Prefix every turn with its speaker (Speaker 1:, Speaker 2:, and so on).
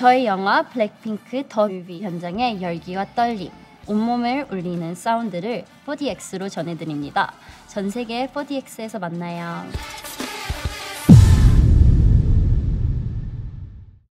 Speaker 1: 저희 영화 블랙핑크 더 뮤비 현장의 열기와 떨림, 온몸을 울리는 사운드를 4DX로 전해드립니다. 전 세계 4DX에서 만나요.